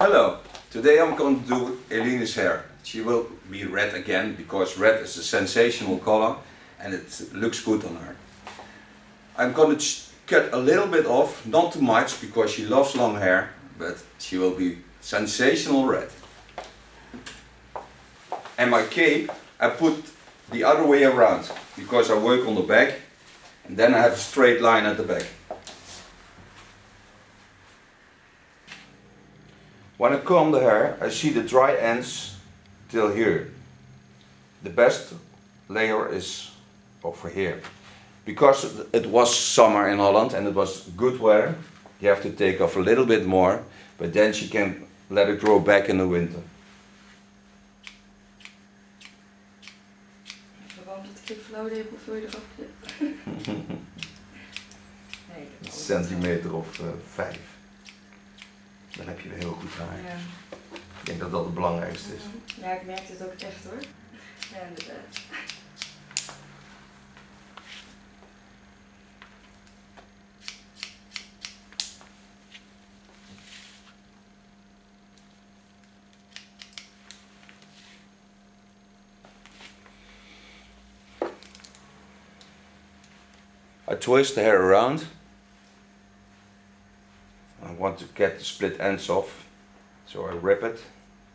Hello, today I'm going to do Eline's hair. She will be red again because red is a sensational color and it looks good on her. I'm going to cut a little bit off, not too much because she loves long hair, but she will be sensational red. And my cape I put the other way around because I work on the back and then I have a straight line at the back. When I comb the hair, I see the dry ends till here. The best layer is over here. Because it was summer in Holland and it was good weather, you have to take off a little bit more, but then she can let it grow back in the winter. Gewoon dat ik flow deed, hoeveel je eraf knipt. Een centimeter of uh, vijf. Dan heb je weer heel goed haar. Ja. Ik denk dat dat het belangrijkste is. ja, ik merk het ook echt hoor. Ja, inderdaad. I twist the hair around. To get the split ends off, so I rip it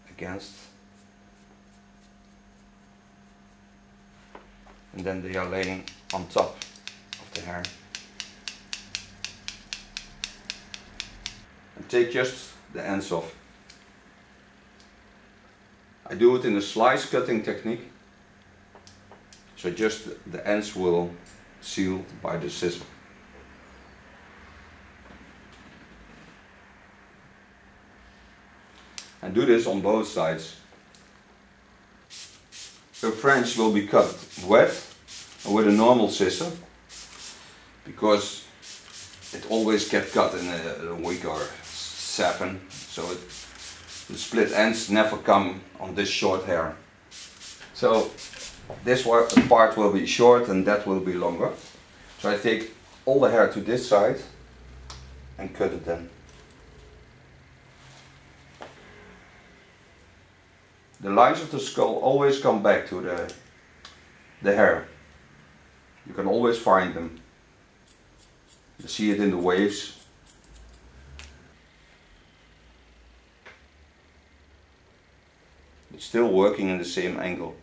against. And then they are laying on top of the hair. And take just the ends off. I do it in a slice cutting technique. So just the ends will seal by the scissor. And do this on both sides. The French will be cut wet with a normal scissor because it always get cut in a, a week or seven so it, the split ends never come on this short hair. So this part will be short and that will be longer. So I take all the hair to this side and cut it then. The lines of the skull always come back to the, the hair. You can always find them. You see it in the waves. It's still working in the same angle.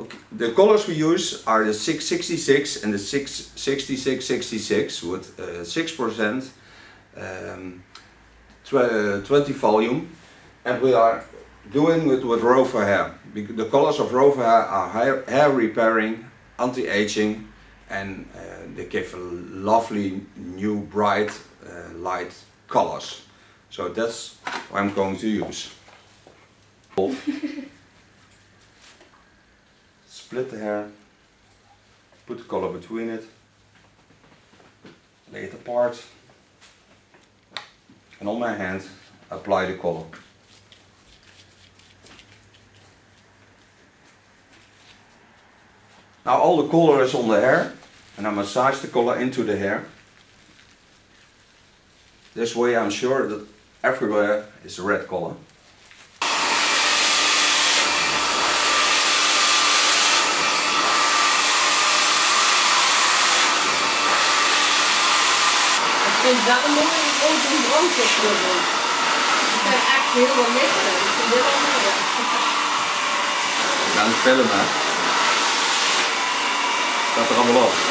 Okay. The colors we use are the 666 and the 66666 with 6% uh, um, tw uh, 20 volume and we are doing it with Roverhair. The colors of Roverhair are hair, repairing, anti-aging and uh, they give a lovely new bright uh, light colors. So that's what I'm going to use. split the hair, put the color between it, lay it apart, and on my hand apply the color. Now all the color is on the hair and I massage the color into the hair. This way I'm sure that everywhere is a red color. vind wel een mooie grote doen. Het zijn echt heel lichter. Ik vind dit wel mooi. Het filmen. なんとかもの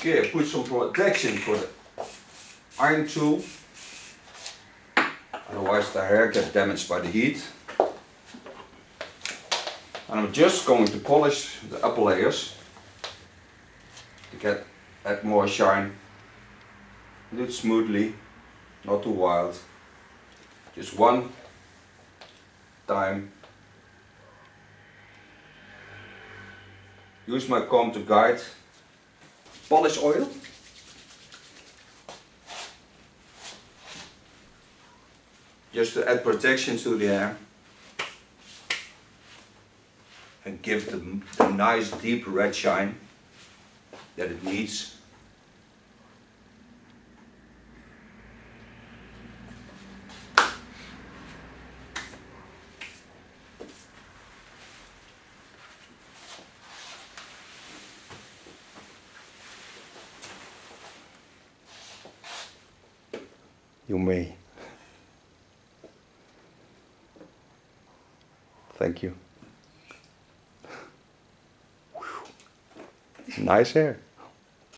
Okay, put some protection for the iron tool. Otherwise the hair gets damaged by the heat. And I'm just going to polish the upper layers to get add more shine. Do it smoothly, not too wild. Just one time. Use my comb to guide. Polish oil. Just to add protection to the hair. And give the, the nice deep red shine that it needs. You may. Thank you. Nice hair.